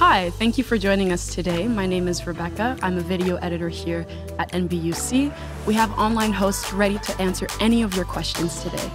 Hi, thank you for joining us today. My name is Rebecca. I'm a video editor here at NBUC. We have online hosts ready to answer any of your questions today.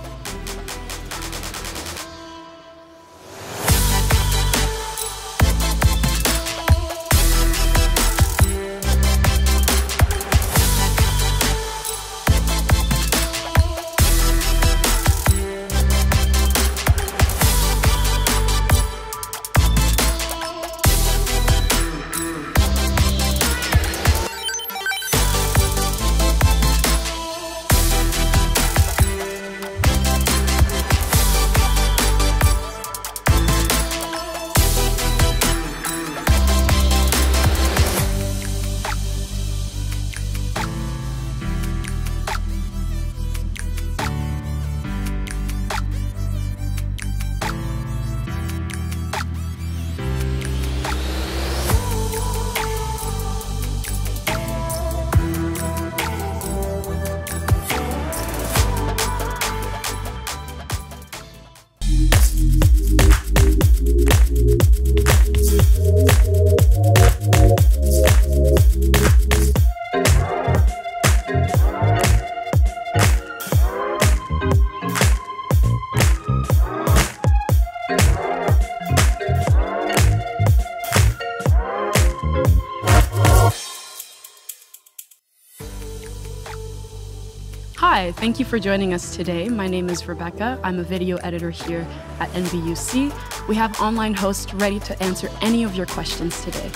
Thank you for joining us today. My name is Rebecca. I'm a video editor here at NBUC. We have online hosts ready to answer any of your questions today.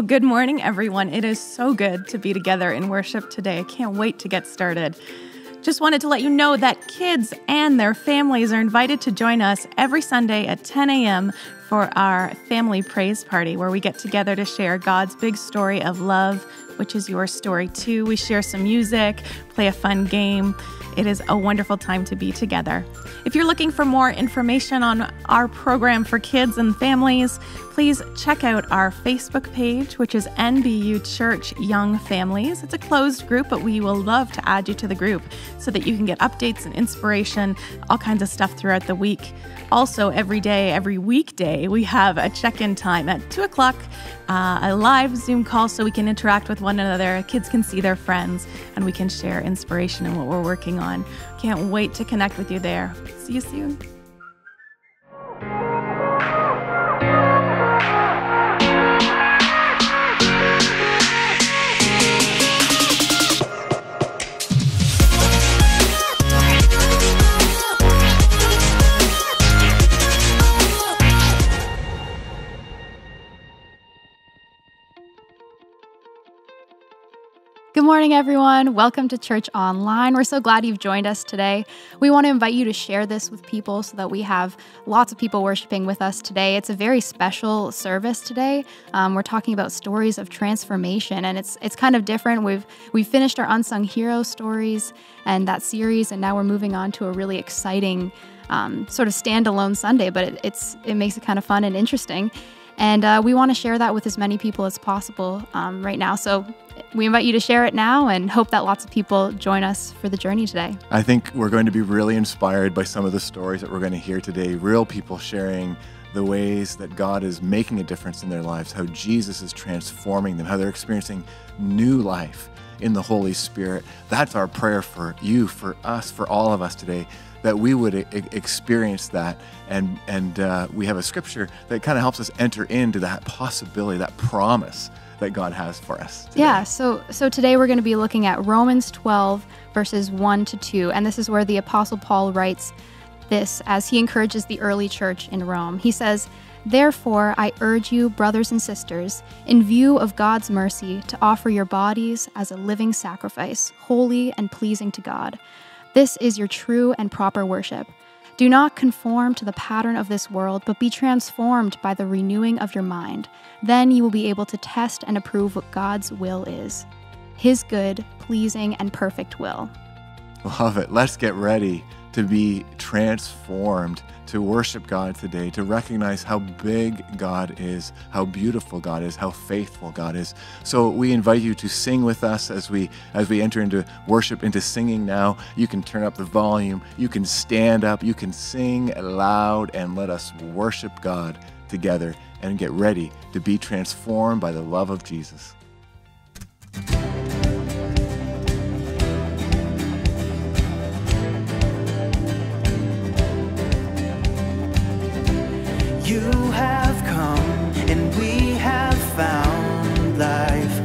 Well, good morning, everyone. It is so good to be together in worship today. I can't wait to get started. Just wanted to let you know that kids and their families are invited to join us every Sunday at 10 a.m. for our family praise party, where we get together to share God's big story of love, which is your story too. We share some music, play a fun game. It is a wonderful time to be together. If you're looking for more information on our program for kids and families, please check out our Facebook page, which is NBU Church Young Families. It's a closed group, but we will love to add you to the group so that you can get updates and inspiration, all kinds of stuff throughout the week. Also, every day, every weekday, we have a check in time at 2 o'clock, uh, a live Zoom call so we can interact with one another. Kids can see their friends and we can share inspiration and what we're working on. Can't wait to connect with you there. See you soon. Good morning, everyone. Welcome to Church Online. We're so glad you've joined us today. We want to invite you to share this with people so that we have lots of people worshiping with us today. It's a very special service today. Um, we're talking about stories of transformation, and it's it's kind of different. We've we've finished our unsung hero stories and that series, and now we're moving on to a really exciting um, sort of standalone Sunday. But it, it's it makes it kind of fun and interesting. And uh, we want to share that with as many people as possible um, right now. So we invite you to share it now and hope that lots of people join us for the journey today. I think we're going to be really inspired by some of the stories that we're going to hear today. Real people sharing the ways that God is making a difference in their lives, how Jesus is transforming them, how they're experiencing new life in the Holy Spirit. That's our prayer for you, for us, for all of us today that we would experience that and and uh, we have a scripture that kind of helps us enter into that possibility that promise that god has for us today. yeah so so today we're going to be looking at romans 12 verses 1 to 2 and this is where the apostle paul writes this as he encourages the early church in rome he says Therefore, I urge you, brothers and sisters, in view of God's mercy, to offer your bodies as a living sacrifice, holy and pleasing to God. This is your true and proper worship. Do not conform to the pattern of this world, but be transformed by the renewing of your mind. Then you will be able to test and approve what God's will is His good, pleasing, and perfect will. Love it. Let's get ready to be transformed, to worship God today, to recognize how big God is, how beautiful God is, how faithful God is. So we invite you to sing with us as we as we enter into worship, into singing now. You can turn up the volume, you can stand up, you can sing loud and let us worship God together and get ready to be transformed by the love of Jesus. You have come and we have found life.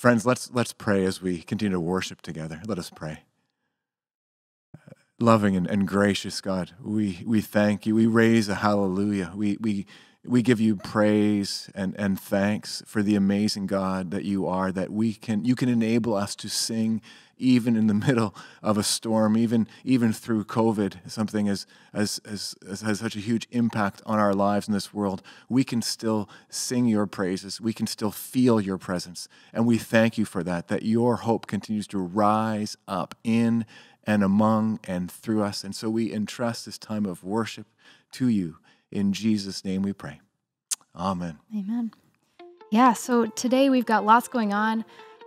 Friends, let's, let's pray as we continue to worship together. Let us pray. Uh, loving and, and gracious God, we, we thank you. We raise a hallelujah. We, we, we give you praise and, and thanks for the amazing God that you are, that we can you can enable us to sing even in the middle of a storm, even even through COVID, something as, as, as, as has such a huge impact on our lives in this world, we can still sing your praises. We can still feel your presence. And we thank you for that, that your hope continues to rise up in and among and through us. And so we entrust this time of worship to you. In Jesus' name we pray. Amen. Amen. Yeah, so today we've got lots going on.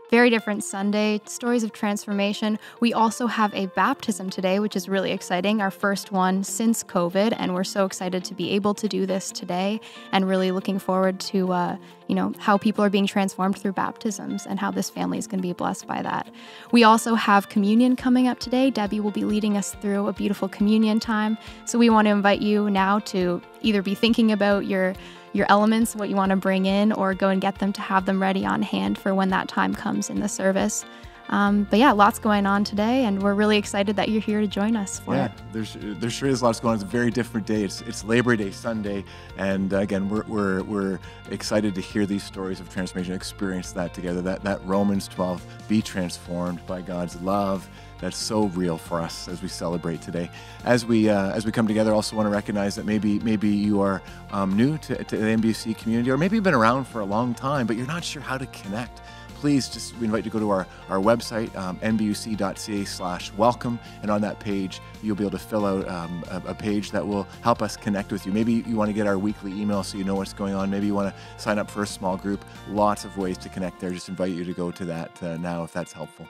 Very different Sunday, stories of transformation. We also have a baptism today, which is really exciting, our first one since COVID, and we're so excited to be able to do this today and really looking forward to, uh, you know, how people are being transformed through baptisms and how this family is going to be blessed by that. We also have communion coming up today. Debbie will be leading us through a beautiful communion time. So we want to invite you now to either be thinking about your your elements, what you want to bring in, or go and get them to have them ready on hand for when that time comes in the service. Um, but yeah, lots going on today, and we're really excited that you're here to join us for yeah, it. there's there sure is lots going on. It's a very different day. It's, it's Labor Day Sunday, and again, we're, we're we're excited to hear these stories of transformation, experience that together. That that Romans 12, be transformed by God's love that's so real for us as we celebrate today. As we uh, as we come together, I also want to recognize that maybe maybe you are um, new to, to the NBUC community, or maybe you've been around for a long time, but you're not sure how to connect. Please just we invite you to go to our, our website um, nbuc.ca slash welcome and on that page you'll be able to fill out um, a, a, page that will help us connect with you. Maybe you want to get our weekly email so you know what's going on. Maybe you want to sign up for a small group. Lots of ways to connect there. Just invite you to go to that uh, now if that's helpful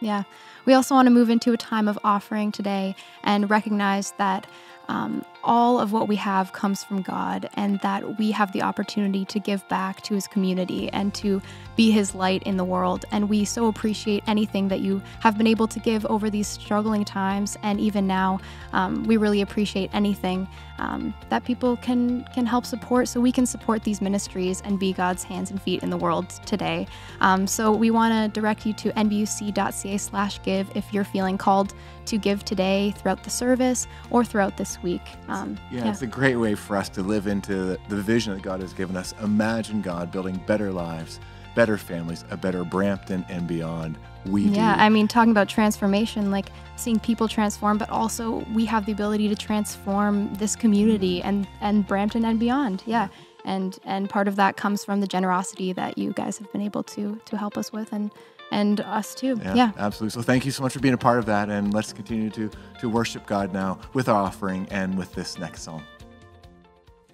yeah. We also want to move into a time of offering today and recognize that um, all of what we have comes from God and that we have the opportunity to give back to His community and to be His light in the world. And we so appreciate anything that you have been able to give over these struggling times. And even now, um, we really appreciate anything um, that people can, can help support so we can support these ministries and be God's hands and feet in the world today. Um, so we want to direct you to nbuc.ca slash give if you're feeling called to give today throughout the service or throughout this week. Um, yeah, yeah, it's a great way for us to live into the vision that God has given us. Imagine God building better lives, better families, a better Brampton and beyond. We yeah, do. I mean, talking about transformation, like seeing people transform, but also we have the ability to transform this community and and Brampton and beyond. Yeah, and and part of that comes from the generosity that you guys have been able to to help us with and and us too. Yeah, yeah, absolutely. So thank you so much for being a part of that, and let's continue to to worship God now with our offering and with this next song.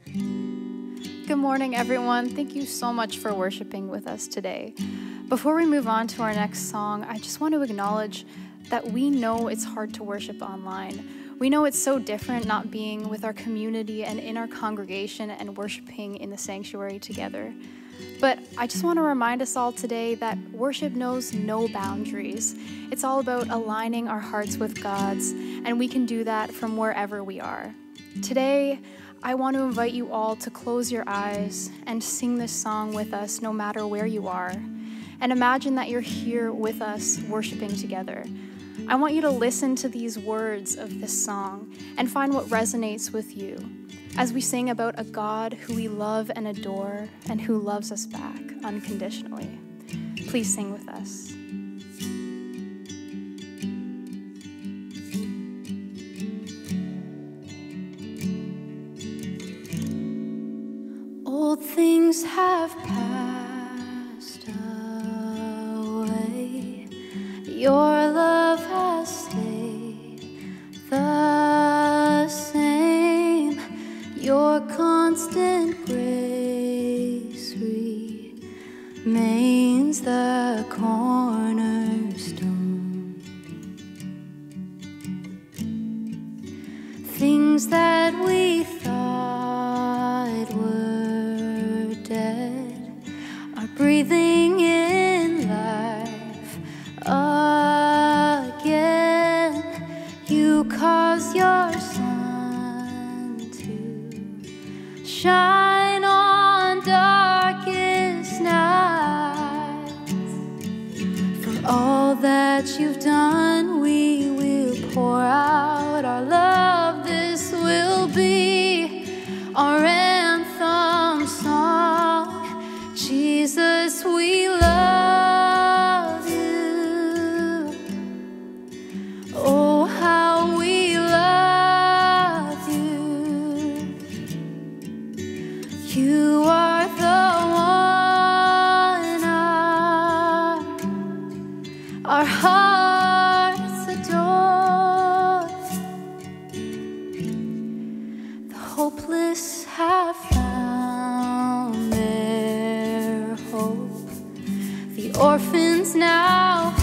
Good morning, everyone. Thank you so much for worshiping with us today. Before we move on to our next song, I just want to acknowledge that we know it's hard to worship online. We know it's so different not being with our community and in our congregation and worshiping in the sanctuary together. But I just want to remind us all today that worship knows no boundaries. It's all about aligning our hearts with God's, and we can do that from wherever we are. Today, I want to invite you all to close your eyes and sing this song with us no matter where you are. And imagine that you're here with us worshiping together. I want you to listen to these words of this song and find what resonates with you as we sing about a God who we love and adore and who loves us back unconditionally. Please sing with us. Old things have passed now.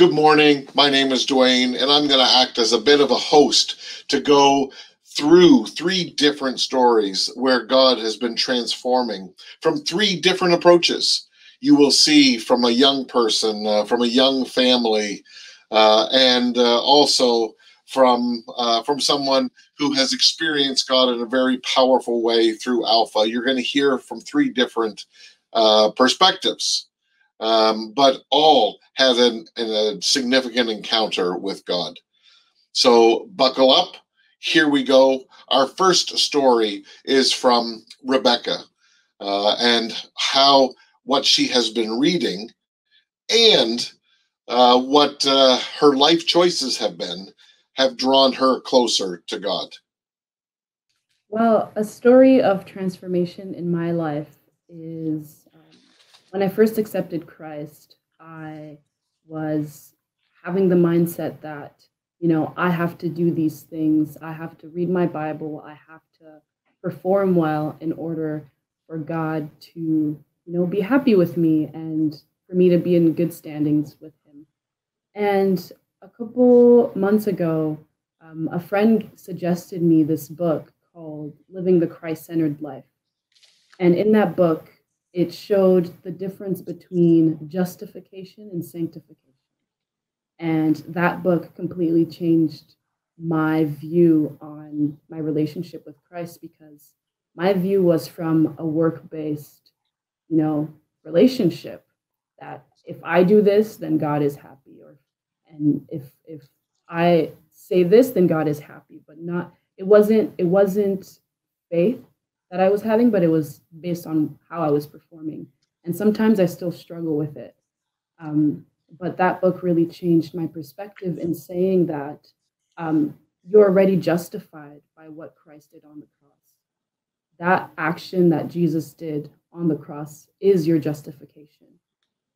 Good morning. My name is Dwayne, and I'm going to act as a bit of a host to go through three different stories where God has been transforming from three different approaches. You will see from a young person, uh, from a young family, uh, and uh, also from uh, from someone who has experienced God in a very powerful way through Alpha. You're going to hear from three different uh, perspectives um, but all had an, an- a significant encounter with God. So buckle up. Here we go. Our first story is from Rebecca uh, and how what she has been reading and uh, what uh, her life choices have been have drawn her closer to God. Well, a story of transformation in my life is when I first accepted Christ, I was having the mindset that, you know, I have to do these things. I have to read my Bible. I have to perform well in order for God to, you know, be happy with me and for me to be in good standings with Him. And a couple months ago, um, a friend suggested me this book called Living the Christ Centered Life. And in that book, it showed the difference between justification and sanctification. And that book completely changed my view on my relationship with Christ because my view was from a work based, you know, relationship that if I do this, then God is happy. Or and if if I say this, then God is happy. But not it wasn't it wasn't faith that I was having, but it was based on how I was performing. And sometimes I still struggle with it. Um, but that book really changed my perspective in saying that um, you're already justified by what Christ did on the cross. That action that Jesus did on the cross is your justification.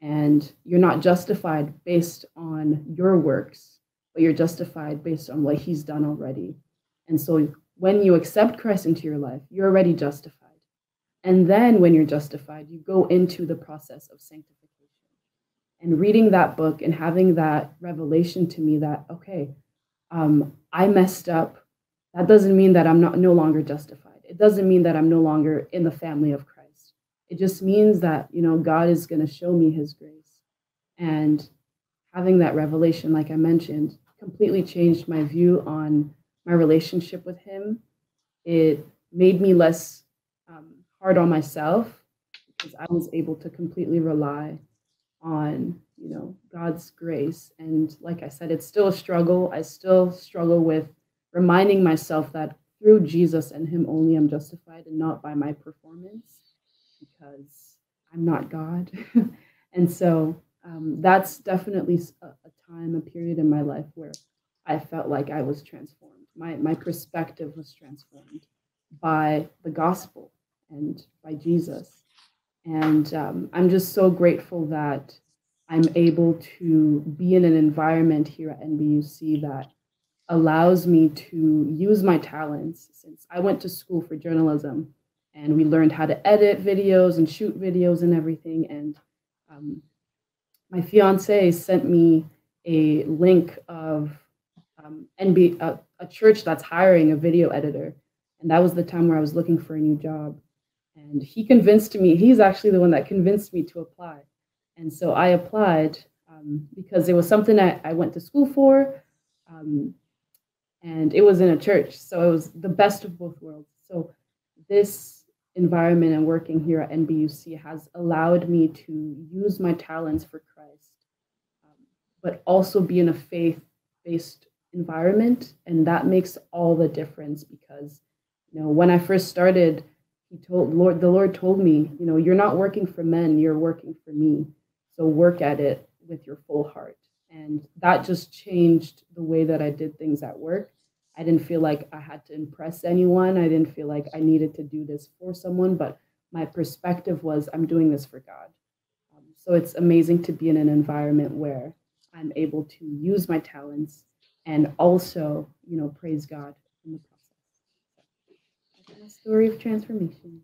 And you're not justified based on your works, but you're justified based on what he's done already. And so when you accept Christ into your life, you're already justified. And then when you're justified, you go into the process of sanctification. And reading that book and having that revelation to me that, okay, um, I messed up. That doesn't mean that I'm not no longer justified. It doesn't mean that I'm no longer in the family of Christ. It just means that, you know, God is going to show me his grace. And having that revelation, like I mentioned, completely changed my view on my relationship with Him. It made me less um, hard on myself because I was able to completely rely on you know God's grace. And like I said, it's still a struggle. I still struggle with reminding myself that through Jesus and Him only I'm justified and not by my performance because I'm not God. and so um, that's definitely a, a time, a period in my life where I felt like I was transformed. My, my perspective was transformed by the gospel and by Jesus. And um, I'm just so grateful that I'm able to be in an environment here at NBUC that allows me to use my talents since I went to school for journalism and we learned how to edit videos and shoot videos and everything. And um, my fiance sent me a link of um, NB, a, a church that's hiring a video editor. And that was the time where I was looking for a new job. And he convinced me, he's actually the one that convinced me to apply. And so I applied um, because it was something I, I went to school for. Um, and it was in a church. So it was the best of both worlds. So this environment and working here at NBUC has allowed me to use my talents for Christ, um, but also be in a faith based environment. And that makes all the difference because, you know, when I first started, he told Lord, the Lord told me, you know, you're not working for men, you're working for me. So work at it with your full heart. And that just changed the way that I did things at work. I didn't feel like I had to impress anyone. I didn't feel like I needed to do this for someone, but my perspective was I'm doing this for God. Um, so it's amazing to be in an environment where I'm able to use my talents and also, you know, praise God in the process. That's story of transformation.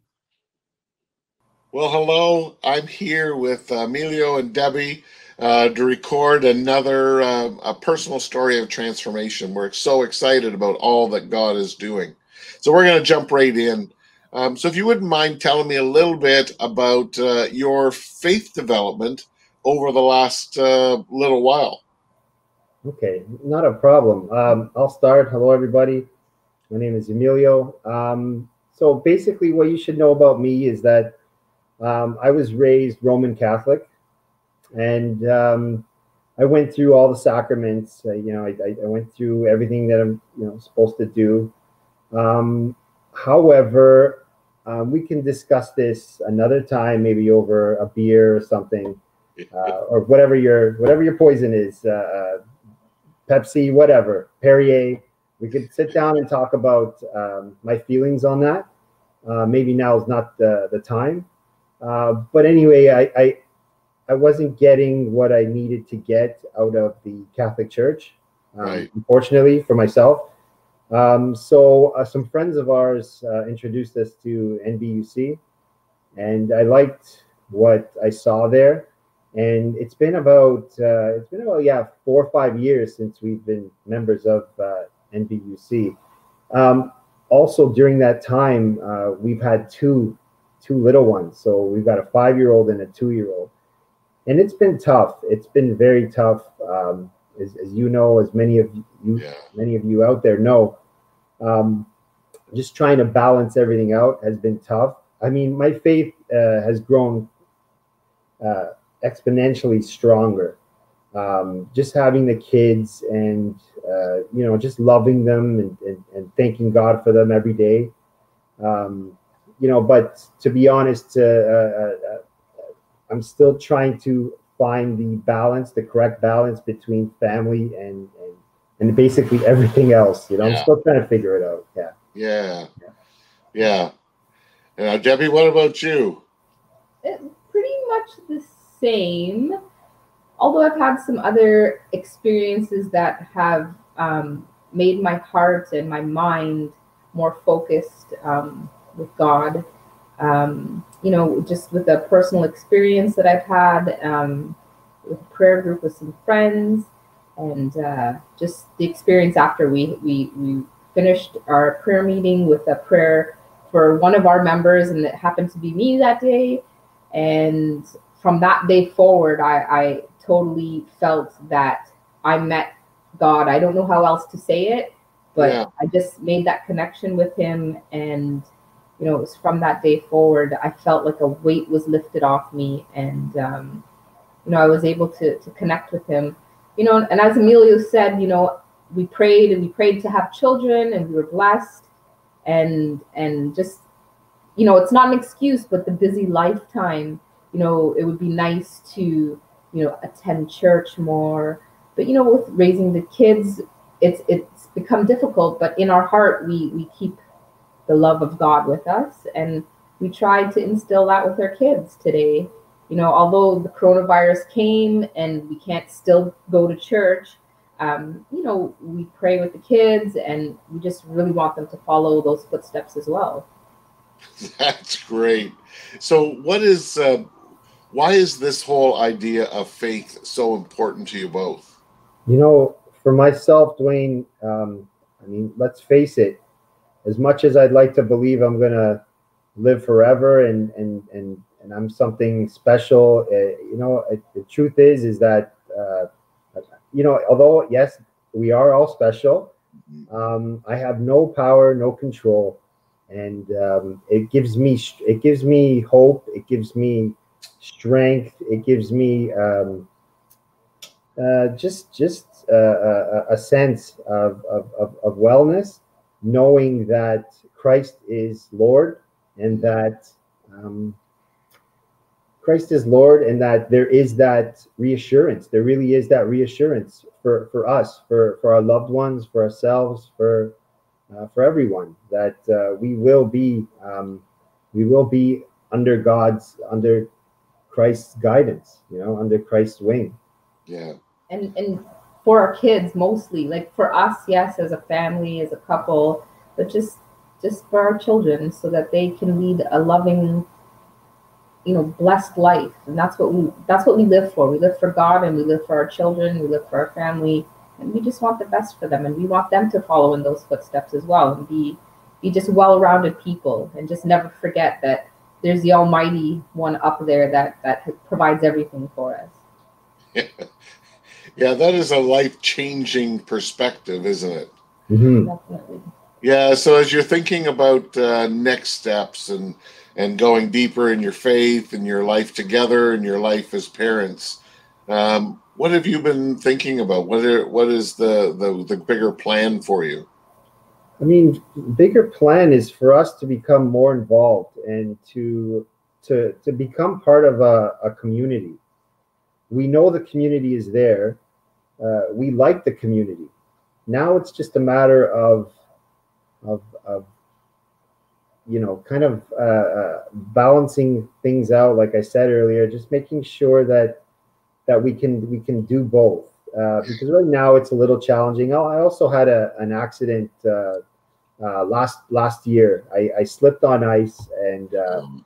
Well, hello. I'm here with Emilio and Debbie uh, to record another uh, a personal story of transformation. We're so excited about all that God is doing. So we're going to jump right in. Um, so if you wouldn't mind telling me a little bit about uh, your faith development over the last uh, little while. Okay, not a problem. Um, I'll start. Hello, everybody. My name is Emilio. Um, so basically, what you should know about me is that um, I was raised Roman Catholic, and um, I went through all the sacraments. Uh, you know, I, I, went through everything that I'm you know supposed to do. Um, however, um, we can discuss this another time, maybe over a beer or something, uh, or whatever your whatever your poison is, uh, uh Pepsi, whatever, Perrier. We could sit down and talk about um, my feelings on that. Uh, maybe now is not the, the time. Uh, but anyway, I, I, I wasn't getting what I needed to get out of the Catholic Church, um, right. unfortunately for myself. Um, so uh, some friends of ours uh, introduced us to NBUC, and I liked what I saw there. And it's been about uh, it's been about yeah four or five years since we've been members of uh, NBUC. Um, also during that time, we've had two two little ones. So we've got a five year old and a two year old. And it's been tough. It's been very tough. Um, as, as, you know, as many of you, yeah. many of you out there know, um, just trying to balance everything out has been tough. I mean, my faith uh, has grown uh, exponentially stronger. Um, just having the kids and uh, you know just loving them and, and, and, thanking God for them every day. Um, you know, but to be honest, uh, uh, uh, I'm still trying to find the balance, the correct balance between family and and, and basically everything else. You know, yeah. I'm still trying to figure it out. Yeah. Yeah. Yeah. yeah. Debbie, what about you? It, pretty much the same. Although I've had some other experiences that have um, made my heart and my mind more focused. Um, with God. Um, you know, just with a personal experience that I've had um, with a prayer group with some friends, and uh, just the experience after we, we we finished our prayer meeting with a prayer for one of our members, and it happened to be me that day. And from that day forward, I, I totally felt that I met God. I don't know how else to say it, but Yeah. I just made that connection with Him. And, you know, it was from that day forward, I felt like a weight was lifted off me. And, um, you know, I was able to, to connect with Him. You know, and as Emilio said, you know, we prayed and we prayed to have children and we were blessed and and just you know it's not an excuse but the busy lifetime you know it would be nice to you know attend church more. But you know with raising the kids it's it's become difficult but in our heart we we keep the love of god with us and we try to instill that with our kids today. You know although the coronavirus came and we can't still go to church um, you know we pray with the kids and we just really want them to follow those footsteps as well. That's great. So, what is, uh, why is this whole idea of faith so important to you both? You know, for myself, Dwayne, um, I mean, let's face it. As much as I'd like to believe I'm gonna live forever and and and and I'm something special, uh, you know, uh, the truth is is that uh, you know, although yes, we are all special. Um, I have no power, no control, and um, it gives me it gives me hope. It gives me strength. It gives me um, uh, just just uh, a, a sense of, of, of, of wellness, knowing that Christ is Lord and that um, Christ is Lord and that there is that reassurance. There really is that reassurance for, for us, for, for our loved ones, for ourselves, for uh, for everyone that uh, we will be um, we will be under God's under Christ's guidance, you know, under Christ's wing. Yeah. and and for our kids mostly like for us yes as a family as a couple but just just for our children so that they can lead a loving you know blessed life and that's what we that's what we live for we live for god and we live for our children we live for our family and we just want the best for them and we want them to follow in those footsteps as well and be be just well-rounded people and just never forget that there's the almighty one up there that that provides everything for us Yeah, yeah that is a life changing perspective, isn't it? Mhm. definitely Yeah. So, as you're thinking about uh, next steps and and going deeper in your faith and your life together and your life as parents, um, what have you been thinking about? What are, what is the, the the bigger plan for you? I mean, bigger plan is for us to become more involved and to to to become part of a, a community. We know the community is there. Uh, we like the community. Now it's just a matter of of of you know, kind of uh, uh, balancing things out. Like I said earlier, just making sure that that we can we can do both. Uh, because right now it's a little challenging. Oh, I also had a, an accident uh, uh, last last year. I, I slipped on ice and Um,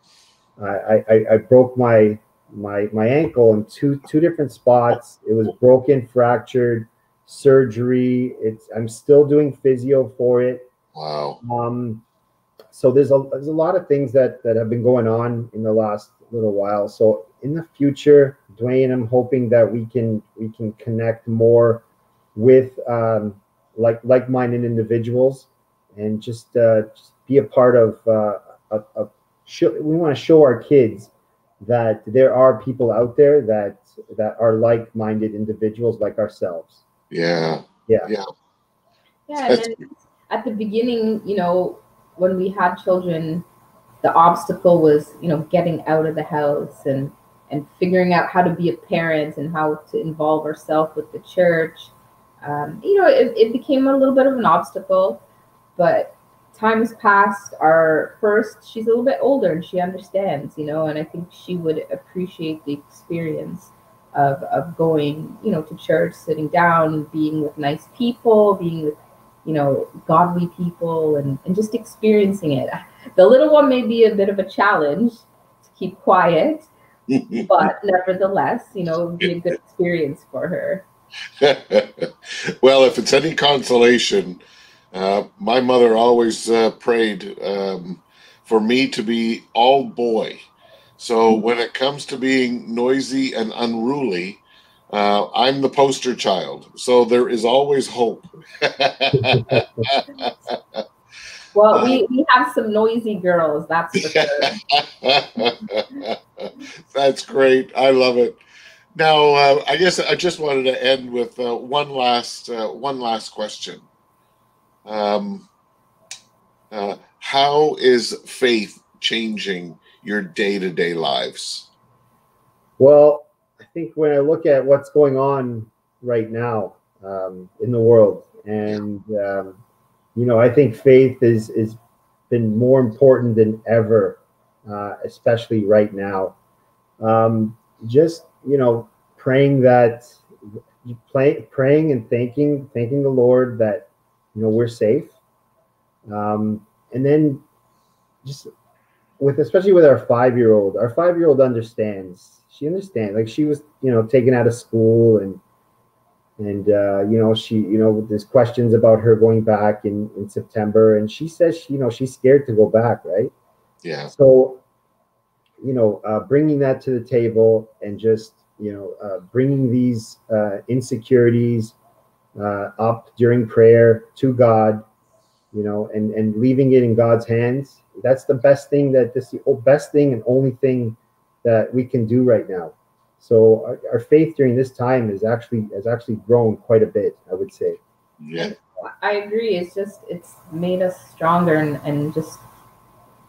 I, I, I broke my my my ankle in two two different spots. It was broken, fractured, surgery. It's I'm still doing physio for it. wow. Um, so there's a there's a lot of things that that have been going on in the last little while. So in the future, Dwayne, I'm hoping that we can we can connect more with um, like like-minded individuals and just uh, just be a part of uh, a, a show, we want to show our kids that there are people out there that that are like-minded individuals like ourselves. Yeah. Yeah, and then at the beginning, you know, when we had children, the obstacle was, you know, getting out of the house and and figuring out how to be a parent and how to involve ourselves with the church. Um, you know, it, it became a little bit of an obstacle, but time has passed. Our first, she's a little bit older and she understands, you know, and I think she would appreciate the experience of, of going, you know, to church, sitting down, being with nice people, being with, you know, godly people and, and just experiencing it. The little one may be a bit of a challenge to keep quiet, but nevertheless, you know, it would be a good experience for her. well, if it's any consolation, uh, my mother always uh, prayed um, for me to be all boy. So when it comes to being noisy and unruly, Uh, I'm the poster child, so there is always hope. Well, we, we have some noisy girls, that's for sure. That's great. I love it. Now, uh, I guess I just wanted to end with uh, one last uh, one last question. Um, uh, how is faith changing your day to day lives? Well, I think when I look at what's going on right now um, in the world, and um, you know, I think faith is is been more important than ever, uh, especially right now. Um, just you know, praying that, play, praying and thanking thanking the Lord that you know we're safe, um, and then just with especially with our five year old, our five year old understands. She understands. Like she was, you know, taken out of school and and uh, you know she you know there's questions about her going back in in september and she says she, you know she's scared to go back right Yeah. so you know uh, bringing that to the table and just you know uh, bringing these uh, insecurities uh, up during prayer to god you know and and leaving it in god's hands that's the best thing that this the best thing and only thing that we can do right now so our, our faith during this time is actually has actually grown quite a bit i would say Yeah. I agree. It's just it's made us stronger and, and just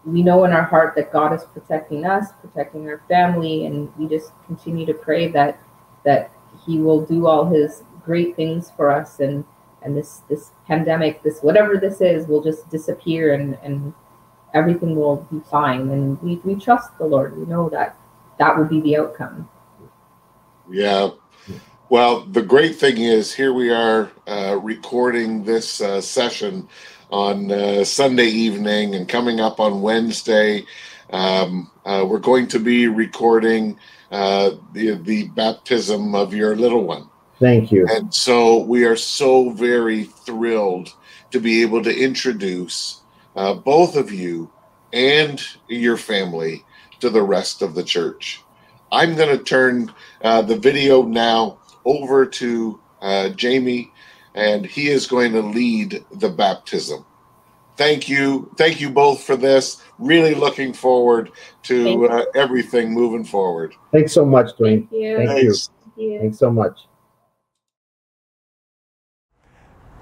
we know in our heart that God is protecting us, protecting our family, and we just continue to pray that that He will do all His great things for us and and this this pandemic, this whatever this is, will just disappear and and everything will be fine. And we we trust the Lord. We know that that will be the outcome. Yeah. Well, the great thing is here we are uh, recording this uh, session on uh, Sunday evening and coming up on Wednesday. Um, uh, we're going to be recording uh, the, the baptism of your little one. Thank you And so we are so very thrilled to be able to introduce uh, both of you and your family to the rest of the church. I'm going to turn uh, the video now over to uh, Jamie, and he is going to lead the baptism. Thank you. Thank you both for this. Really looking forward to uh, everything moving forward. thanks so much dwayne Thank you. Thank you. Thanks. Thank you. thanks so much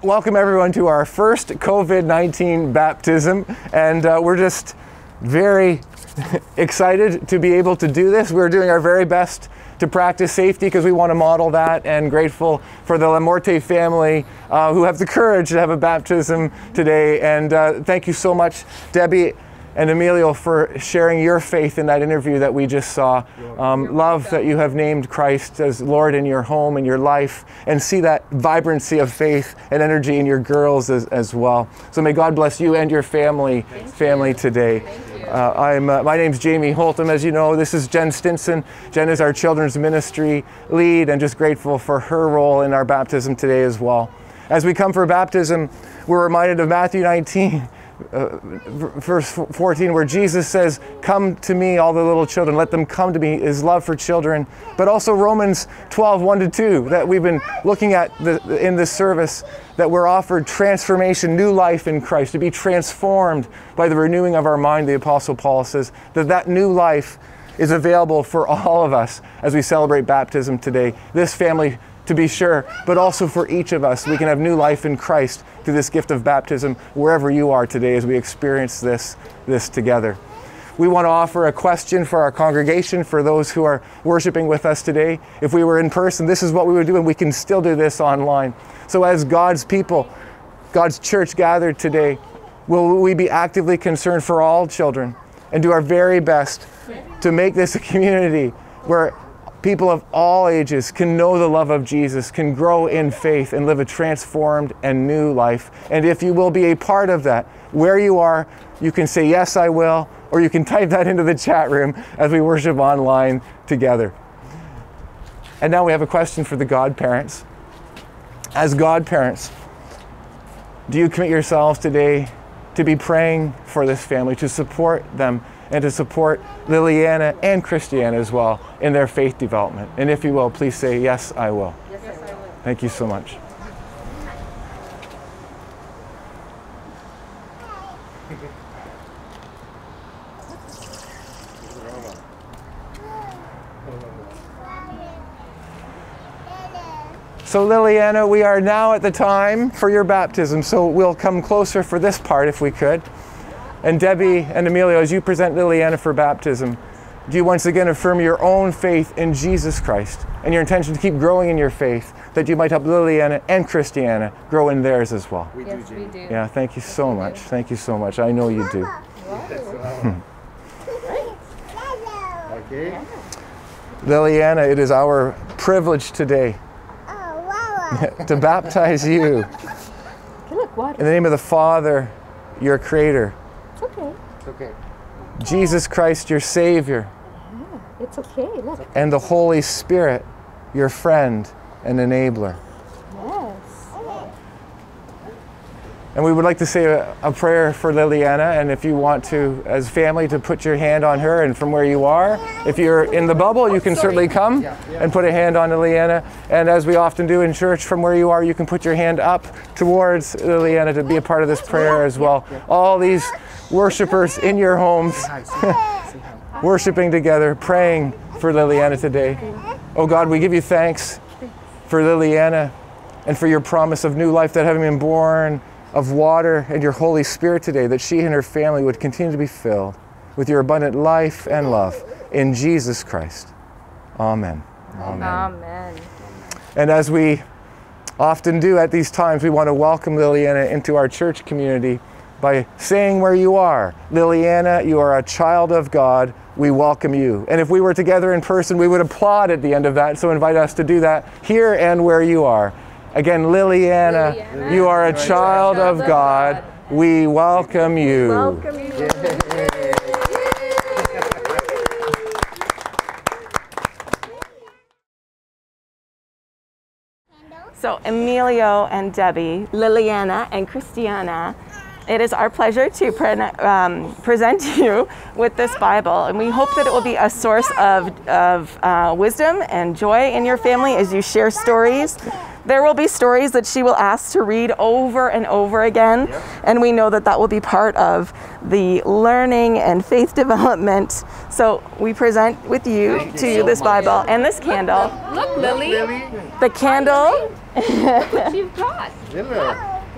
Welcome everyone to our first COVID 19 baptism, and uh, we're just very excited to be able to do this. We're doing our very best to practice safety because we want to model that, and grateful for the Lamorte family uh, who have the courage to have a baptism today. And uh, thank you so much, Debbie and Emilio, for sharing your faith in that interview that we just saw. Um, love that you have named Christ as Lord in your home and your life, and see that vibrancy of faith and energy in your girls as, as well. So may God bless you and your family, family today. Uh, I'm, uh, my name's Jamie Holtum. As you know, this is Jen Stinson. Jen is our children's ministry lead, and just grateful for her role in our baptism today as well. As we come for baptism, we're reminded of Matthew 19 uh, verse 14 where jesus says come to me all the little children. Let them come to me. His love for children but also romans 12 1 to 2 that we've been looking at the, in this service that we're offered transformation new life in christ to be transformed by the renewing of our mind the apostle paul says that that new life is available for all of us as we celebrate baptism today. This family to be sure, but also for each of us. We can have new life in Christ through this gift of baptism wherever you are today as we experience this, this together. We want to offer a question for our congregation, for those who are worshiping with us today. If we were in person, this is what we would do, and we can still do this online. So, as God's people, God's church gathered today, will we be actively concerned for all children and do our very best to make this a community where people of all ages can know the love of Jesus, can grow in faith, and live a transformed and new life. And if you will be a part of that, where you are, you can say, Yes, I will, or you can type that into the chat room as we worship online together. And now we have a question for the godparents. As godparents, do you commit yourselves today to be praying for this family, to support them, and to support Liliana and Christiana as well in their faith development. And if you will, please say, Yes, I will. Yes, I will. Thank you so much. So, Liliana, we are now at the time for your baptism, so we'll come closer for this part if we could. And Debbie and Emilio, as you present Liliana for baptism, do you once again affirm your own faith in Jesus Christ and your intention to keep growing in your faith that you might help Liliana and Christiana grow in theirs as well? We yes, do, we do. Yeah, thank you so much. Thank you so much. I know you do. Okay. Liliana, it is our privilege today to baptize you. In the name of the Father, your Creator. It's okay. Jesus Christ, your Savior. Yeah, it's okay. Look. And the Holy Spirit, your friend and enabler. Yes. And we would like to say a, a, prayer for Liliana. And if you want to, as family, to put your hand on her and from where you are, if you're in the bubble, you can certainly come and put a hand on Liliana. And as we often do in church, from where you are, you can put your hand up towards Liliana to be a part of this prayer as well. All these worshipers in your homes, worshiping together, praying for Liliana today. Oh God, we give you thanks for Liliana and for your promise of new life that having been born of water and your Holy Spirit today, that she and her family would continue to be filled with your abundant life and love in Jesus Christ. Amen. Amen. Amen. And as we often do at these times, we want to welcome Liliana into our church community by saying where you are. Liliana, you are a child of God. We welcome you. And if we were together in person, we would applaud at the end of that. So invite us to do that here and where you are. Again, Liliana, Liliana. you are a child, child of God. God. We welcome you. Welcome you. So, Emilio and Debbie, Liliana and Christiana, it is our pleasure to pre- um, present you with this Bible, and we hope that it will be a source of, of uh, wisdom and joy in your family as you share stories there will be stories that she will ask to read over and over again, yep. and we know that that will be part of the learning and faith development. So we present with you Thank to you so this much. Bible and this candle. Look, Lily. The candle. Look what you've got.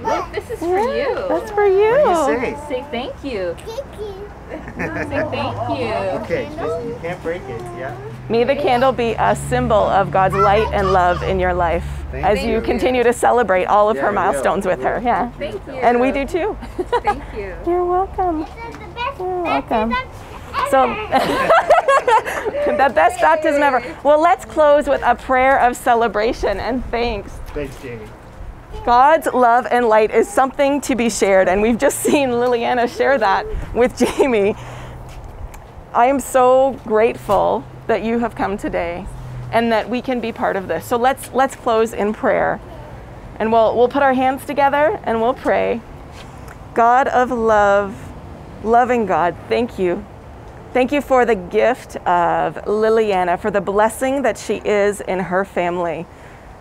Look, this is for you. That's for you. What do you say? Say thank you. Thank you. say thank you. Okay, you can't break it, yeah? May the candle be a symbol of God's light and love in your life. Thank as you, you continue to celebrate all of yeah, her milestones with her. Yeah. Thank you. And we do too. Thank you. You're welcome. You're welcome. So, the best baptism ever. Well, let's close with a prayer of celebration and thanks. Thanks, Jamie. God's love and light is something to be shared, and we've just seen Liliana share that with Jamie. I am so grateful that you have come today and that we can be part of this. So let's let's close in prayer. And we'll we'll put our hands together and we'll pray. God of love, loving God, thank you. Thank you for the gift of Liliana, for the blessing that she is in her family,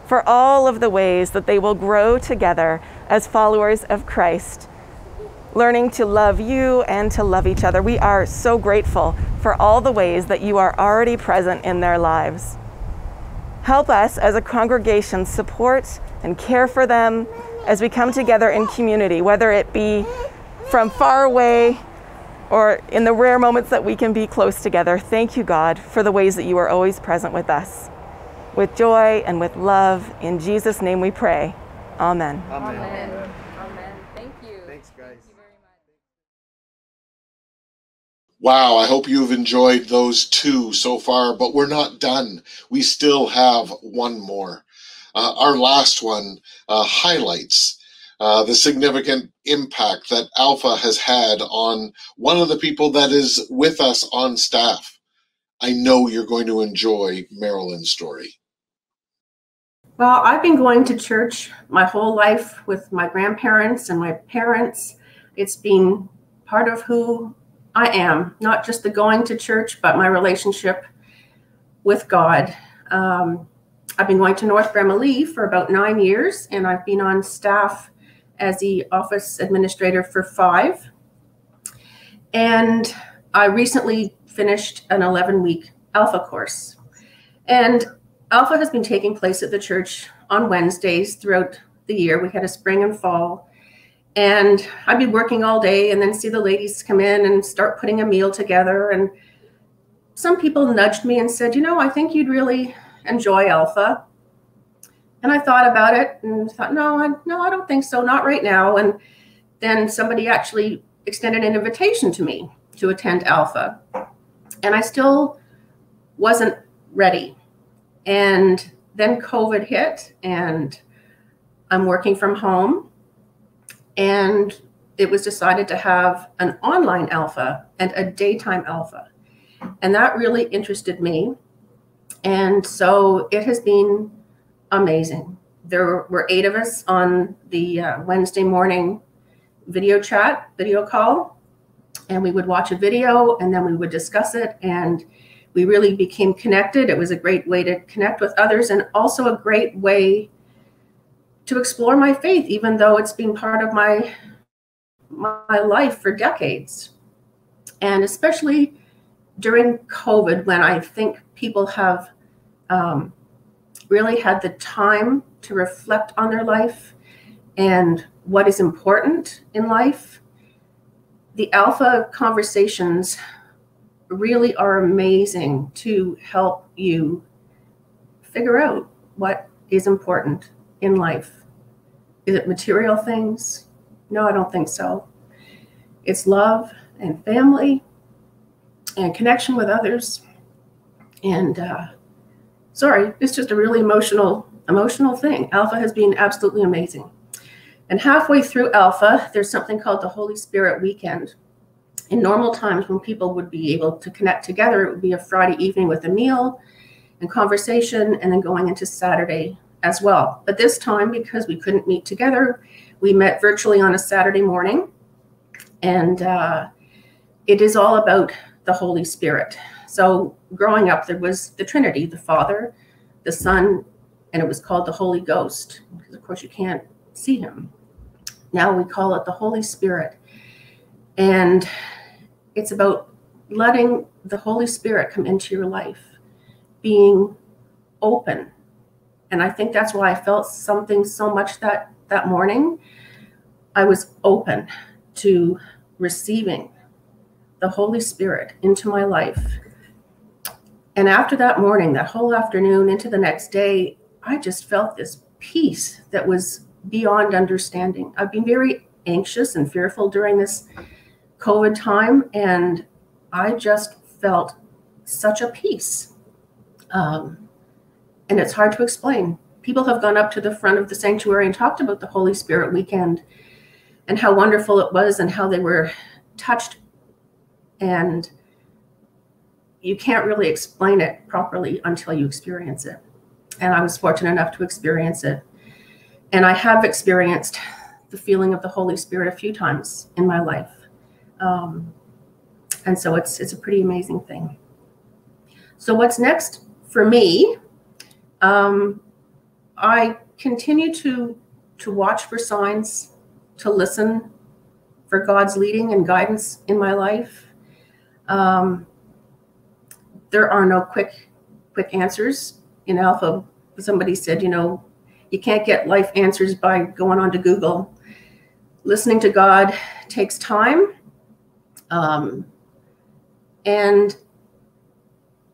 for all of the ways that they will grow together as followers of Christ, learning to love you and to love each other. We are so grateful for all the ways that you are already present in their lives. Help us as a congregation support and care for them as we come together in community, whether it be from far away or in the rare moments that we can be close together. Thank you, God, for the ways that you are always present with us. With joy and with love, in Jesus' name we pray. Amen. Amen. Amen. Amen. Thank you. Thanks, guys. Wow, I hope you've enjoyed those two so far, but we're not done. We still have one more. Uh, our last one uh, highlights uh, the significant impact that Alpha has had on one of the people that is with us on staff. I know you're going to enjoy Marilyn's story. Well, I've been going to church my whole life with my grandparents and my parents. It's been part of who I am, not just the going to church, but my relationship with God. Um, I've been going to North Bramalea for about nine years, and I've been on staff as the office administrator for five. And I recently finished an 11 week Alpha course. And Alpha has been taking place at the church on Wednesdays throughout the year. We had a spring and fall. And I'd be working all day and then see the ladies come in and start putting a meal together. And some people nudged me and said, You know, I think you'd really enjoy Alpha. And I thought about it and thought, No, I, no, I don't think so, not right now. And then somebody actually extended an invitation to me to attend Alpha. And I still wasn't ready. And then COVID hit, and I'm working from home. And it was decided to have an online alpha and a daytime alpha. And that really interested me. And so it has been amazing. There were eight of us on the uh, Wednesday morning video chat, video call, and we would watch a video and then we would discuss it. And we really became connected. It was a great way to connect with others and also a great way to explore my faith, even though it's been part of my my life for decades. And especially during COVID, when I think people have um, really had the time to reflect on their life and what is important in life, the Alpha conversations really are amazing to help you figure out what is important in life. Is it material things? No, I don't think so. It's love and family and connection with others. And uh, sorry, it's just a really emotional, emotional thing. Alpha has been absolutely amazing. And halfway through Alpha, there's something called the Holy Spirit Weekend. In normal times, when people would be able to connect together, it would be a Friday evening with a meal and conversation, and then going into Saturday as well. But this time, because we couldn't meet together, we met virtually on a Saturday morning. And uh, it is all about the Holy Spirit. So growing up, there was the Trinity, the Father, the Son, and it was called the Holy Ghost, because of course you can't see him. Now we call it the Holy Spirit. And it's about letting the Holy Spirit come into your life, being open. And I think that's why I felt something so much that that morning. I was open to receiving the Holy Spirit into my life. And after that morning, that whole afternoon into the next day, I just felt this peace that was beyond understanding. I've been very anxious and fearful during this COVID time, and I just felt such a peace. Um, and it's hard to explain. People have gone up to the front of the sanctuary and talked about the Holy Spirit weekend and how wonderful it was and how they were touched. And you can't really explain it properly until you experience it. And I was fortunate enough to experience it. And I have experienced the feeling of the Holy Spirit a few times in my life. Um, and so it's it's a pretty amazing thing. So what's next for me? Um, I continue to to watch for signs, to listen for God's leading and guidance in my life. Um, there are no quick quick answers in Alpha. Somebody said, you know, you can't get life answers by going on to Google. Listening to God takes time. Um, and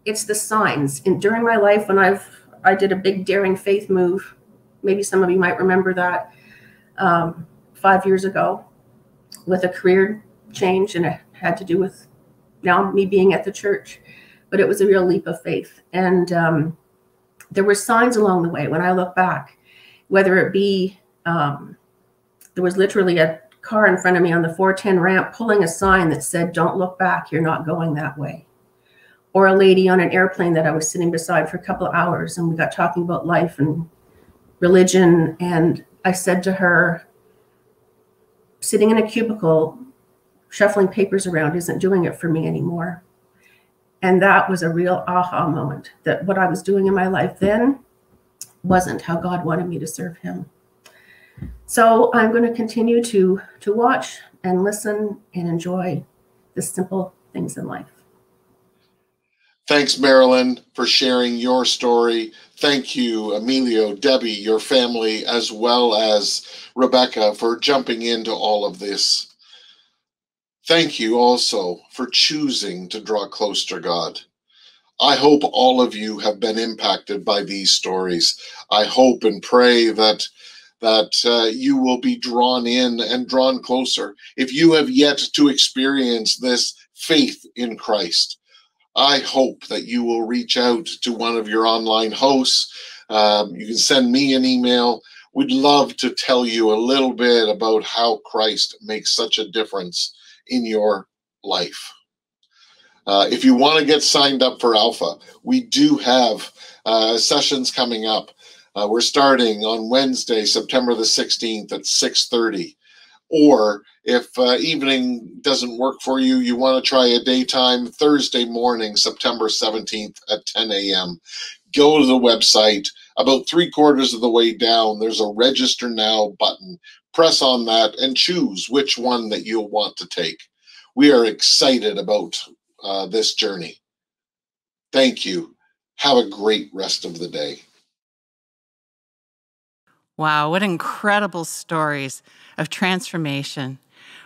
it's the signs. And during my life, when I've I did a big daring faith move, maybe some of you might remember that um, five years ago, with a career change, and it had to do with now me being at the church. But it was a real leap of faith, and um, there were signs along the way. When I look back, whether it be um, there was literally a car in front of me on the 410 ramp pulling a sign that said, Don't look back, you're not going that way. Or a lady on an airplane that I was sitting beside for a couple of hours, and we got talking about life and religion. And I said to her, sitting in a cubicle shuffling papers around isn't doing it for me anymore. And that was a real aha moment that what I was doing in my life then wasn't how God wanted me to serve him. So I'm going to continue to to watch and listen and enjoy the simple things in life. Thanks, Marilyn, for sharing your story. Thank you, Emilio, Debbie, your family, as well as Rebecca, for jumping into all of this. Thank you also for choosing to draw close to God. I hope all of you have been impacted by these stories. I hope and pray that that uh, you will be drawn in and drawn closer. If you have yet to experience this faith in Christ, I hope that you will reach out to one of your online hosts. Um, you can send me an email. We'd love to tell you a little bit about how Christ makes such a difference in your life. Uh, if you want to get signed up for Alpha, we do have uh, sessions coming up. Uh, we're starting on Wednesday, September the 16th at 6:30. Or if uh, evening doesn't work for you, you want to try a daytime Thursday morning, September 17th at 10 a.m. Go to the website. About three quarters of the way down, there's a register now button. Press on that and choose which one that you'll want to take. We are excited about uh, this journey. Thank you. Have a great rest of the day. Wow, what incredible stories of transformation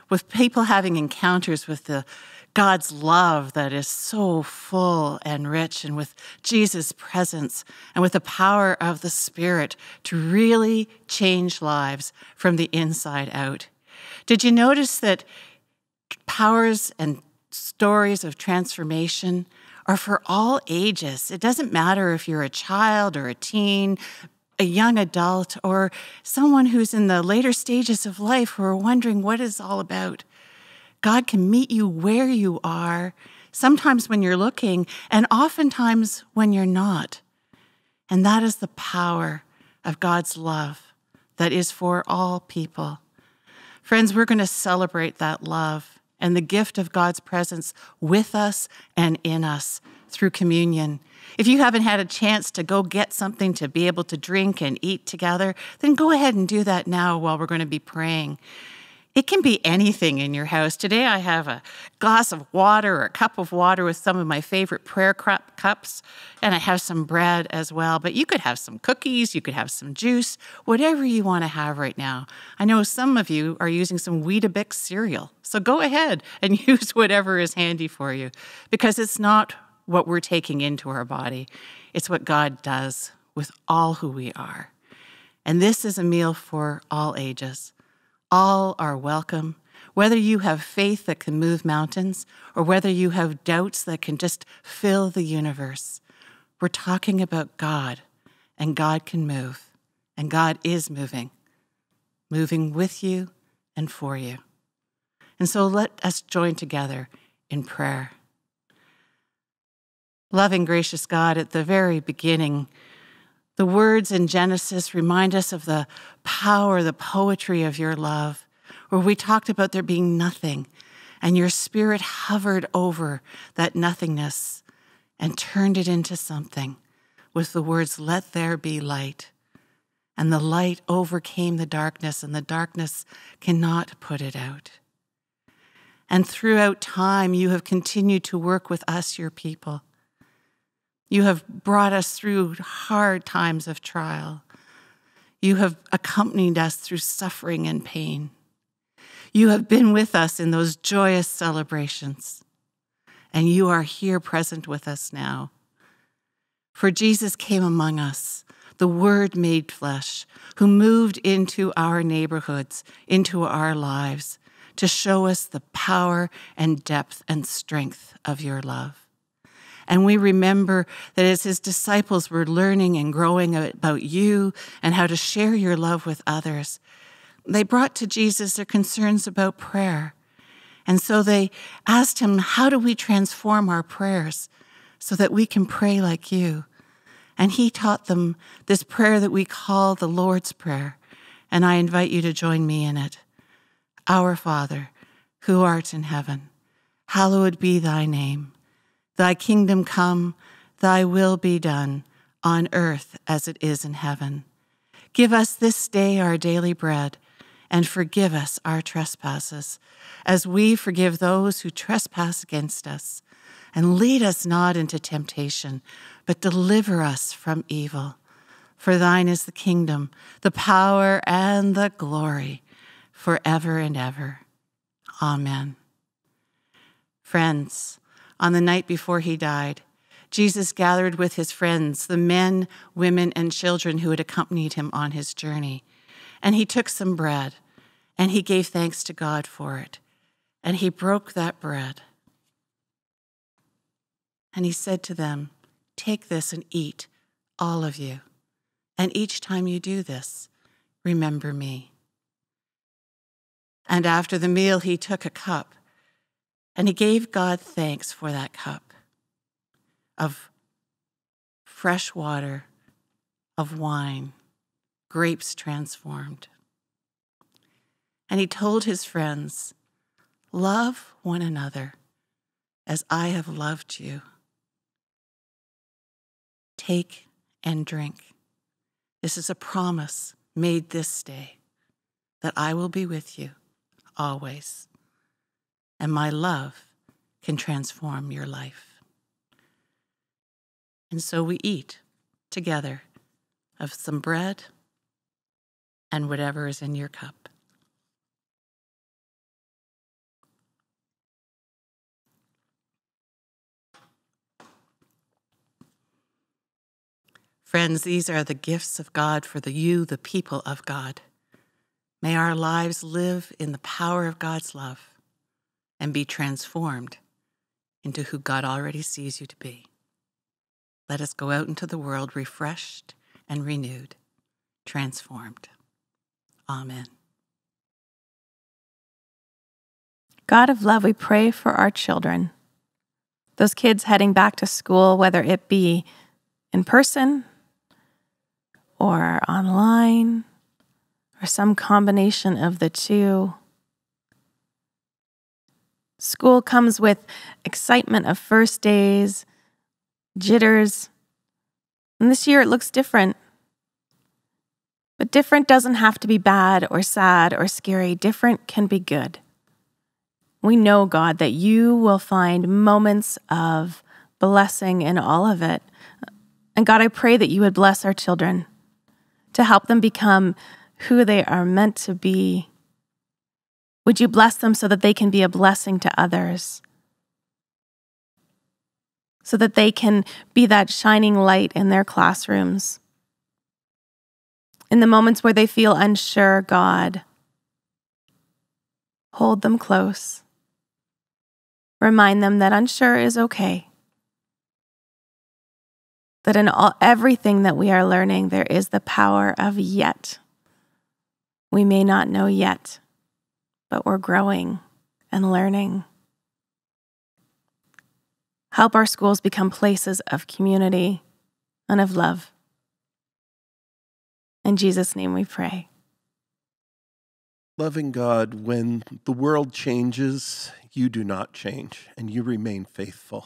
with people having encounters with the God's love that is so full and rich, and with Jesus' presence and with the power of the Spirit to really change lives from the inside out. Did you notice that powers and stories of transformation are for all ages? It doesn't matter if you're a child or a teen, a young adult or someone who's in the later stages of life who are wondering what it's all about. God can meet you where you are, sometimes when you're looking, and oftentimes when you're not. And that is the power of God's love that is for all people. Friends, we're going to celebrate that love and the gift of God's presence with us and in us through communion. If you haven't had a chance to go get something to be able to drink and eat together, then go ahead and do that now while we're going to be praying. It can be anything in your house. Today I have a glass of water or a cup of water with some of my favorite prayer cups, and I have some bread as well. But you could have some cookies, you could have some juice, whatever you want to have right now. I know some of you are using some Weetabix cereal, so go ahead and use whatever is handy for you because it's not what we're taking into our body, it's what God does with all who we are. And this is a meal for all ages. All are welcome. Whether you have faith that can move mountains or whether you have doubts that can just fill the universe, we're talking about God, and God can move, and God is moving, moving with you and for you. And so let us join together in prayer. Loving, gracious God, at the very beginning, the words in Genesis remind us of the power, the poetry of your love, where we talked about there being nothing, and your spirit hovered over that nothingness and turned it into something with the words, Let there be light. And the light overcame the darkness, and the darkness cannot put it out. And throughout time, you have continued to work with us, your people. You have brought us through hard times of trial. You have accompanied us through suffering and pain. You have been with us in those joyous celebrations, and you are here present with us now. For Jesus came among us, the Word made flesh, who moved into our neighborhoods, into our lives, to show us the power and depth and strength of your love. And we remember that as his disciples were learning and growing about you and how to share your love with others, they brought to Jesus their concerns about prayer. And so they asked him, How do we transform our prayers so that we can pray like you? And he taught them this prayer that we call the Lord's Prayer. And I invite you to join me in it. Our Father, who art in heaven, hallowed be thy name. Thy kingdom come, thy will be done, on earth as it is in heaven. Give us this day our daily bread, and forgive us our trespasses, as we forgive those who trespass against us. And lead us not into temptation, but deliver us from evil. For thine is the kingdom, the power, and the glory, forever and ever. Amen. Friends, on the night before he died, Jesus gathered with his friends, the men, women, and children who had accompanied him on his journey. And he took some bread, and he gave thanks to God for it. And he broke that bread. And he said to them, Take this and eat, all of you. And each time you do this, remember me. And after the meal, he took a cup, and he gave God thanks for that cup of fresh water, of wine, grapes transformed. And he told his friends, Love one another as I have loved you. Take and drink. This is a promise made this day that I will be with you always, and my love can transform your life. And so we eat together of some bread and whatever is in your cup. Friends, these are the gifts of God for the you, the people of God. May our lives live in the power of God's love and be transformed into who God already sees you to be. Let us go out into the world refreshed and renewed, transformed. Amen. God of love, we pray for our children. Those kids heading back to school, whether it be in person or online or some combination of the two. School comes with excitement of first days, jitters, and this year it looks different. But different doesn't have to be bad or sad or scary. Different can be good. We know, God, that you will find moments of blessing in all of it. And God, I pray that you would bless our children to help them become who they are meant to be. Would you bless them so that they can be a blessing to others? So that they can be that shining light in their classrooms. In the moments where they feel unsure, God, hold them close. Remind them that unsure is okay that in all everything that we are learning there is the power of yet. We may not know yet, but we're growing and learning. Help our schools become places of community and of love. In Jesus' name we pray. Loving God, when the world changes, you do not change and you remain faithful.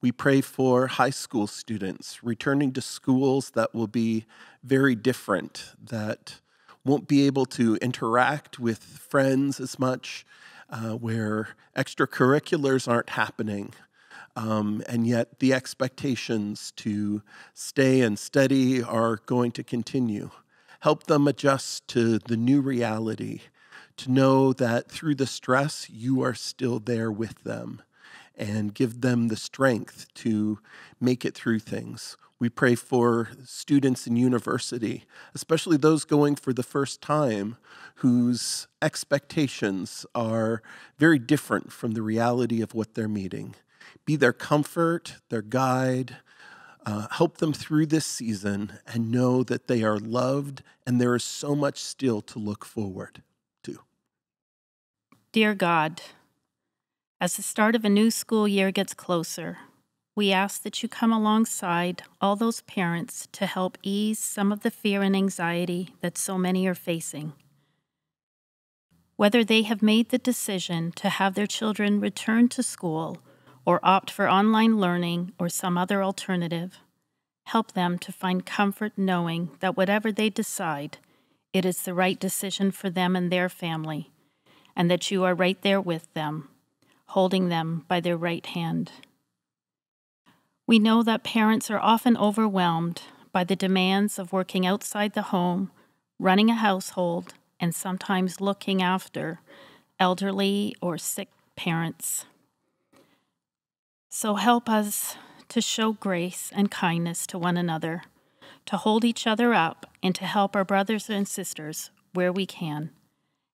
We pray for high school students returning to schools that will be very different, that won't be able to interact with friends as much, uh, where extracurriculars aren't happening. Um, and yet the expectations to stay and study are going to continue. Help them adjust to the new reality, to know that through the stress, you are still there with them and give them the strength to make it through things. We pray for students in university, especially those going for the first time, whose expectations are very different from the reality of what they're meeting. Be their comfort, their guide, uh, help them through this season and know that they are loved and there is so much still to look forward to. Dear God, as the start of a new school year gets closer, we ask that you come alongside all those parents to help ease some of the fear and anxiety that so many are facing. Whether they have made the decision to have their children return to school or opt for online learning or some other alternative, help them to find comfort knowing that whatever they decide, it is the right decision for them and their family, and that you are right there with them, holding them by their right hand. We know that parents are often overwhelmed by the demands of working outside the home, running a household, and sometimes looking after elderly or sick parents. So help us to show grace and kindness to one another, to hold each other up, and to help our brothers and sisters where we can.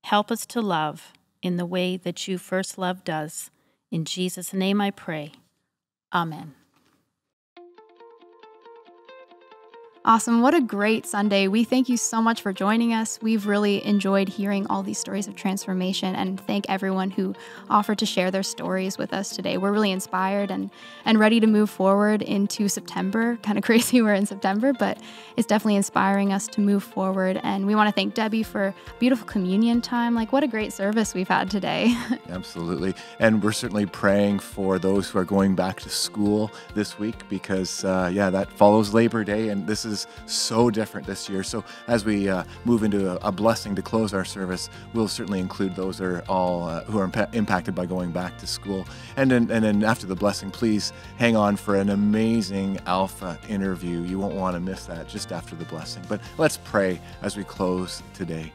Help us to love in the way that you first loved us. In Jesus' name I pray. Amen. Awesome. What a great Sunday. We thank you so much for joining us. We've really enjoyed hearing all these stories of transformation and thank everyone who offered to share their stories with us today. We're really inspired and, and ready to move forward into September. Kind of crazy we're in September, but it's definitely inspiring us to move forward. And we want to thank Debbie for beautiful communion time. Like, what a great service we've had today. Absolutely. And we're certainly praying for those who are going back to school this week because, uh, yeah, that follows Labor Day. And this is so different this year. So as we uh, move into a, a, blessing to close our service, we'll certainly include those that are all uh, who are impa- impacted by going back to school. And then, and then after the blessing, please hang on for an amazing Alpha interview. You won't want to miss that just after the blessing. But let's pray as we close today.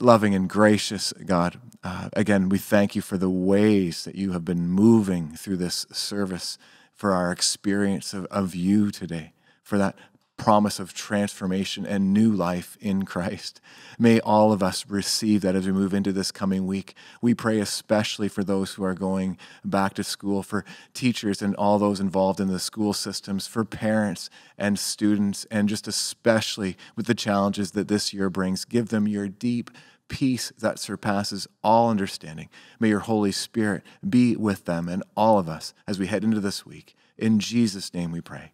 Loving and gracious God, uh, again, we thank you for the ways that you have been moving through this service for our experience of, of you today, for that promise of transformation and new life in Christ. May all of us receive that as we move into this coming week. We pray especially for those who are going back to school, for teachers and all those involved in the school systems, for parents and students, and just especially with the challenges that this year brings. Give them your deep peace that surpasses all understanding. May your Holy Spirit be with them and all of us as we head into this week. In Jesus' name we pray.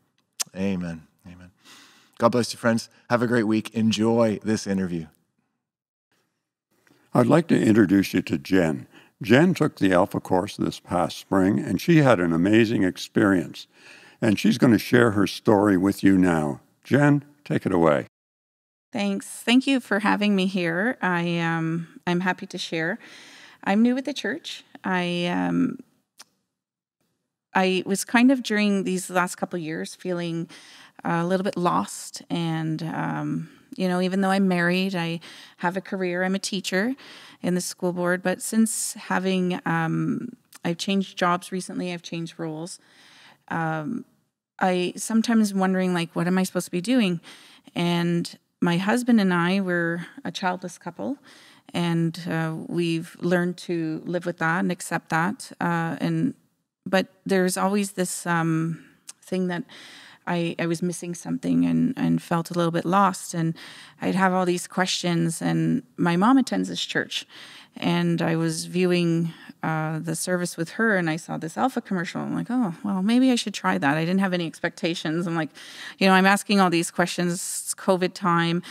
Amen. Amen. God bless you, friends. Have a great week. Enjoy this interview. I'd like to introduce you to Jen. Jen took the Alpha course this past spring, and she had an amazing experience. And she's going to share her story with you now. Jen, take it away. Thanks. Thank you for having me here. I um, I'm happy to share. I'm new with the church. I um, I was kind of during these last couple years feeling a little bit lost, and um, you know, even though I'm married, I have a career. I'm a teacher in the school board, but since having um, I've changed jobs recently, I've changed roles. Um, I sometimes wondering like, what am I supposed to be doing? And my husband and I were a childless couple, and uh, we've learned to live with that and accept that. Uh, and but there's always this um, thing that I, I was missing something and, and felt a little bit lost. And I'd have all these questions. And my mom attends this church. And I was viewing uh, the service with her and I saw this Alpha commercial. I'm like, oh, well, maybe I should try that. I didn't have any expectations. I'm like, you know, I'm asking all these questions. It's COVID time.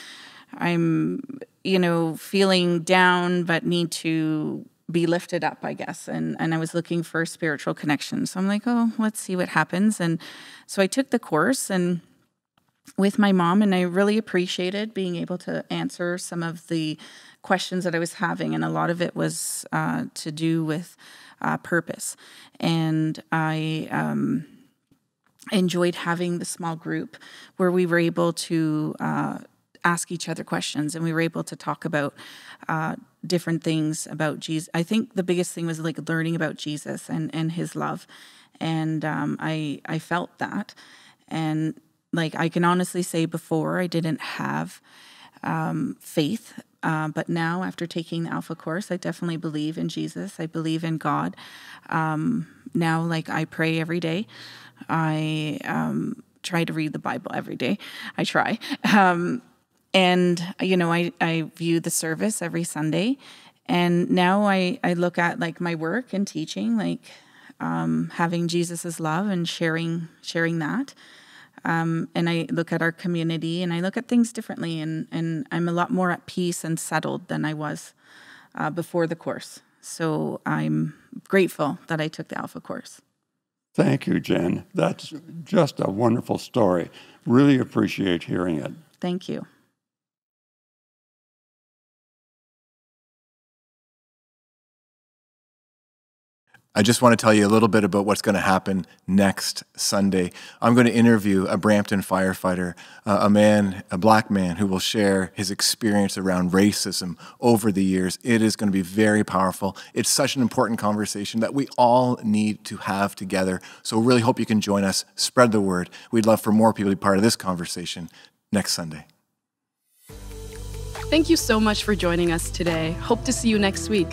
I'm, you know, feeling down, but need to be lifted up, I guess. And and I was looking for spiritual connection. So I'm like, oh, let's see what happens. And so I took the course and with my mom, and I really appreciated being able to answer some of the questions that I was having, and a lot of it was uh, to do with uh, purpose. And I um, enjoyed having the small group where we were able to uh, ask each other questions, and we were able to talk about uh, different things about Jesus. I think the biggest thing was like learning about Jesus and and His love, and um, I I felt that, and like I can honestly say before I didn't have um, faith uh, but now, after taking the Alpha course, I definitely believe in Jesus. I believe in God. Um, now, like I pray every day. I um, try to read the Bible every day. I try. Um, and, you know, I, I view the service every Sunday. And now I, I look at like my work and teaching, like um, having Jesus's love and sharing sharing that. Um, and I look at our community and I look at things differently, and, and I'm a lot more at peace and settled than I was uh, before the course. So I'm grateful that I took the Alpha course. Thank you, Jen. That's just a wonderful story. Really appreciate hearing it. Thank you. I just want to tell you a little bit about what's going to happen next Sunday. I'm going to interview a Brampton firefighter, uh, a man, a black man, who will share his experience around racism over the years. It is going to be very powerful. It's such an important conversation that we all need to have together. So, really hope you can join us, spread the word. We'd love for more people to be part of this conversation next Sunday. Thank you so much for joining us today. Hope to see you next week.